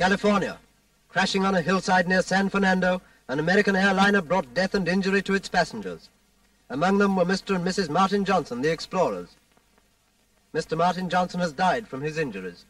California. Crashing on a hillside near San Fernando, an American airliner brought death and injury to its passengers. Among them were Mr. and Mrs. Martin Johnson, the explorers. Mr. Martin Johnson has died from his injuries.